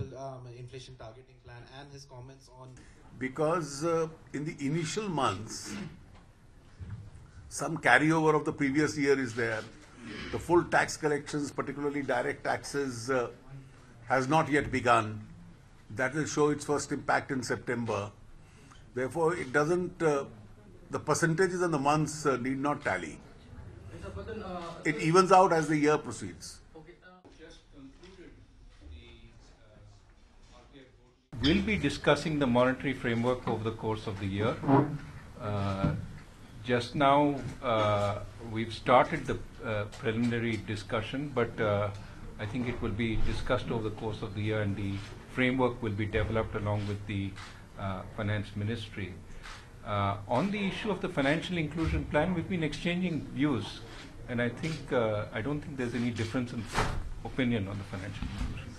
um, inflation targeting plan and his comments on because uh, in the initial months, some carryover of the previous year is there. The full tax collections, particularly direct taxes, uh, has not yet begun. That will show its first impact in September. Therefore, it doesn't, uh, the percentages and the months uh, need not tally. Sir, but then, uh, It evens out as the year proceeds. okay, uh, just concluded the uh, RBI board. We'll be discussing the monetary framework over the course of the year. Uh, Just now, uh, we've started the uh, preliminary discussion, but uh, I think it will be discussed over the course of the year, and the framework will be developed along with the uh, Finance Ministry. Uh, On the issue of the financial inclusion plan, we've been exchanging views, and I think, I don't think there's any difference in opinion on the financial inclusion.